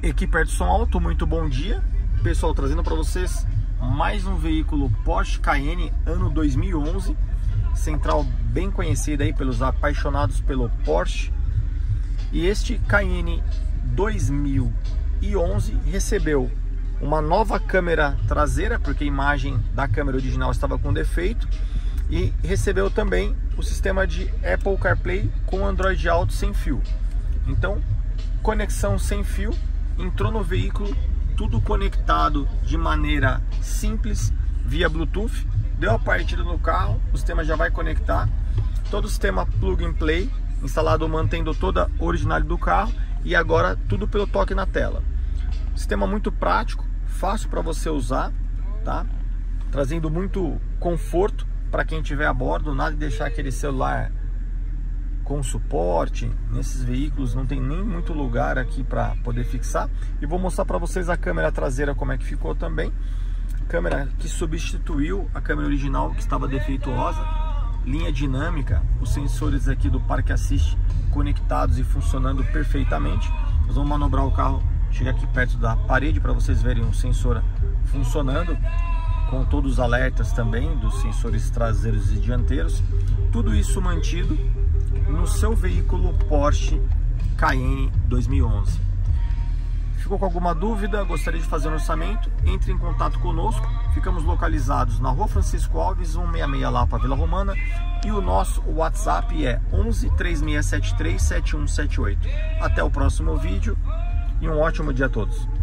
Equipe Edson Alto, muito bom dia. Pessoal, trazendo para vocês mais um veículo Porsche Cayenne ano 2011. Central bem conhecida aí pelos apaixonados pelo Porsche. E este Cayenne 2011 recebeu uma nova câmera traseira, porque a imagem da câmera original estava com defeito. E recebeu também o sistema de Apple CarPlay com Android Auto sem fio. Então, conexão sem fio entrou no veículo, tudo conectado de maneira simples via Bluetooth, deu a partida no carro, o sistema já vai conectar, todo o sistema plug and play, instalado mantendo toda a originalidade do carro e agora tudo pelo toque na tela. Sistema muito prático, fácil para você usar, tá? Trazendo muito conforto para quem estiver a bordo, nada de deixar aquele celular com suporte. Nesses veículos não tem nem muito lugar aqui para poder fixar. E vou mostrar para vocês a câmera traseira como é que ficou também. Câmera que substituiu a câmera original que estava defeituosa. Linha dinâmica, os sensores aqui do Parque Assist conectados e funcionando perfeitamente. Nós vamos manobrar o carro, chegar aqui perto da parede para vocês verem o sensor funcionando com todos os alertas também dos sensores traseiros e dianteiros. Tudo isso mantido no seu veículo Porsche Cayenne 2011. Ficou com alguma dúvida? Gostaria de fazer um orçamento? Entre em contato conosco. Ficamos localizados na Rua Francisco Alves, 166 Lapa, Vila Romana. E o nosso WhatsApp é 11 3673 7178. Até o próximo vídeo e um ótimo dia a todos.